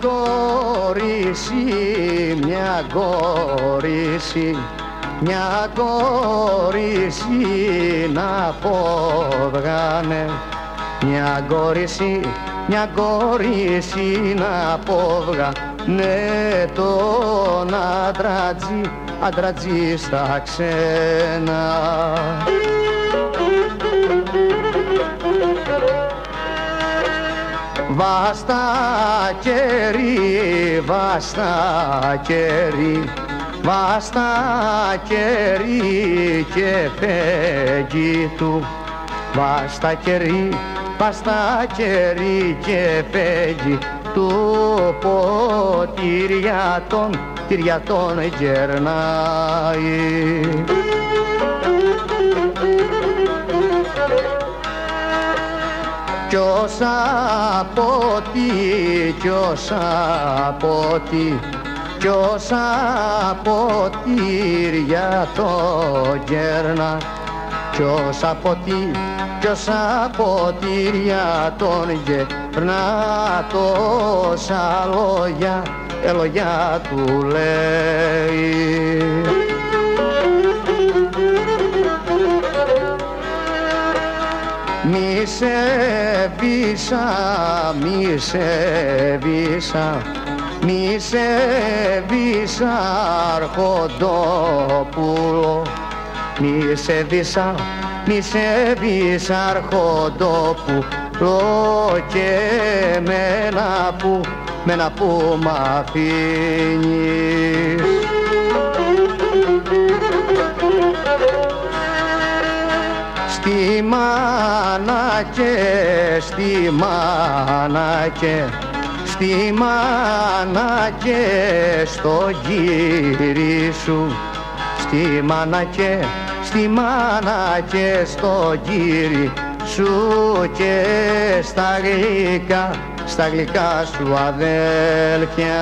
κόρηση, μια κόρηση μια κόρηση να ποδγάνε μια κόρηση, μια κόρηση να ποδγάνε τον άντρατζι, άντρατζι στα ξένα Βάστα κερί, βάστα κερί Βάστα κερί και φέγγι του. Βάστα κερί, βάστα κερί και φέγγι του ποτήρια των, τυριά των γερνάει Κι όσα τι, κι όσα τι κι όσα ποτήρια το γέρνα κι όσα ποτή, κι όσα ποτήρια τον γέρνα τόσα λόγια, ελογιά του λέει. Μη σε βίσα, μη σε βίσα, μη σε βεις αρχοντόπουλο. Μη σε βεις, μη σε βεις αρχοντόπουλο. Και μένα που, μένα που μ' αφήνεις Στη μάνα και στη μάνα και στη μάνα και στο γύρι σου στη μάνα και, στη μάνα και στο γύρι σου και στα γλυκά, στα γλυκά σου αδέλφια.